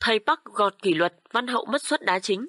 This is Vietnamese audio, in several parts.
Thầy Park gọt kỷ luật, Văn Hậu mất suất đá chính.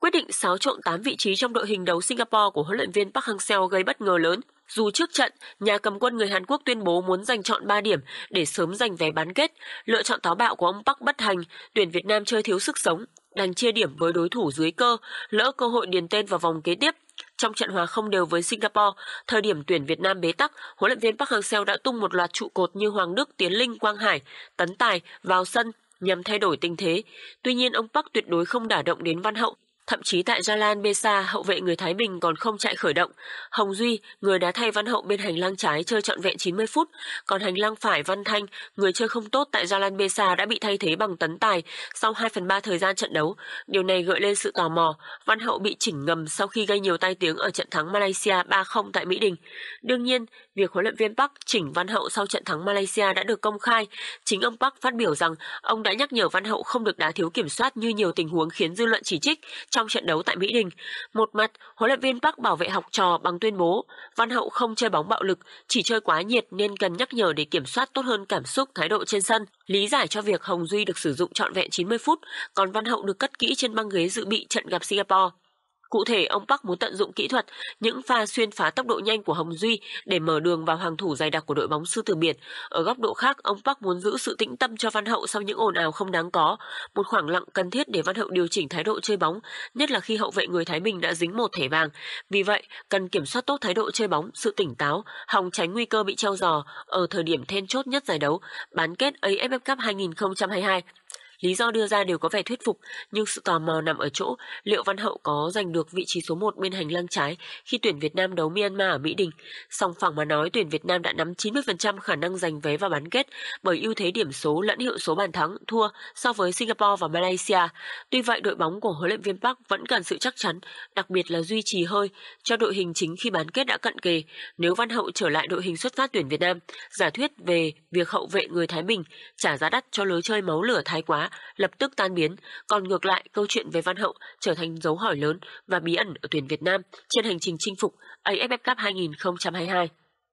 Quyết định xáo trộn 8 vị trí trong đội hình đấu Singapore của huấn luyện viên Park Hang-seo gây bất ngờ lớn. Dù trước trận, nhà cầm quân người Hàn Quốc tuyên bố muốn giành chọn 3 điểm để sớm giành vé bán kết, lựa chọn táo bạo của ông Park bất thành, tuyển Việt Nam chơi thiếu sức sống, đành chia điểm với đối thủ dưới cơ, lỡ cơ hội điền tên vào vòng kế tiếp. Trong trận hòa không đều với Singapore, thời điểm tuyển Việt Nam bế tắc, huấn luyện viên Park Hang-seo đã tung một loạt trụ cột như Hoàng Đức, Tiến Linh, Quang Hải, Tấn Tài vào sân nhằm thay đổi tình thế. Tuy nhiên ông Park tuyệt đối không đả động đến Văn Hậu, Thậm chí tại gia lan Besa, hậu vệ người Thái Bình còn không chạy khởi động. Hồng Duy, người đá thay Văn Hậu bên hành lang trái chơi trọn vẹn 90 phút, còn hành lang phải Văn Thanh, người chơi không tốt tại gia lan Besa đã bị thay thế bằng Tấn Tài sau 2 phần 3 thời gian trận đấu. Điều này gợi lên sự tò mò. Văn Hậu bị chỉnh ngầm sau khi gây nhiều tai tiếng ở trận thắng Malaysia 3-0 tại Mỹ Đình. Đương nhiên, việc huấn luyện viên Park chỉnh Văn Hậu sau trận thắng Malaysia đã được công khai. Chính ông Park phát biểu rằng ông đã nhắc nhở Văn Hậu không được đá thiếu kiểm soát như nhiều tình huống khiến dư luận chỉ trích trong trận đấu tại Mỹ Đình. Một mặt, huấn luyện viên Park bảo vệ học trò bằng tuyên bố Văn Hậu không chơi bóng bạo lực, chỉ chơi quá nhiệt nên cần nhắc nhở để kiểm soát tốt hơn cảm xúc, thái độ trên sân. Lý giải cho việc Hồng Duy được sử dụng trọn vẹn 90 phút, còn Văn Hậu được cất kỹ trên băng ghế dự bị trận gặp Singapore. Cụ thể, ông Park muốn tận dụng kỹ thuật, những pha xuyên phá tốc độ nhanh của Hồng Duy để mở đường vào hàng thủ dày đặc của đội bóng Sư Tử Biển. Ở góc độ khác, ông Park muốn giữ sự tĩnh tâm cho Văn Hậu sau những ồn ào không đáng có, một khoảng lặng cần thiết để Văn Hậu điều chỉnh thái độ chơi bóng, nhất là khi hậu vệ người Thái Bình đã dính một thẻ vàng. Vì vậy, cần kiểm soát tốt thái độ chơi bóng, sự tỉnh táo, hòng tránh nguy cơ bị treo giò ở thời điểm then chốt nhất giải đấu, bán kết AFF Cup 2022. Lý do đưa ra đều có vẻ thuyết phục, nhưng sự tò mò nằm ở chỗ liệu Văn Hậu có giành được vị trí số 1 bên hành lang trái khi tuyển Việt Nam đấu Myanmar ở Mỹ Đình. Song phẳng mà nói tuyển Việt Nam đã nắm 90% khả năng giành vé vào bán kết bởi ưu thế điểm số lẫn hiệu số bàn thắng thua so với Singapore và Malaysia. Tuy vậy đội bóng của huấn luyện viên Park vẫn cần sự chắc chắn, đặc biệt là duy trì hơi cho đội hình chính khi bán kết đã cận kề. Nếu Văn Hậu trở lại đội hình xuất phát tuyển Việt Nam, giả thuyết về việc hậu vệ người Thái Bình trả giá đắt cho lối chơi máu lửa thái quá lập tức tan biến, còn ngược lại câu chuyện về Văn Hậu trở thành dấu hỏi lớn và bí ẩn ở tuyển Việt Nam trên hành trình chinh phục AFF Cup 2022.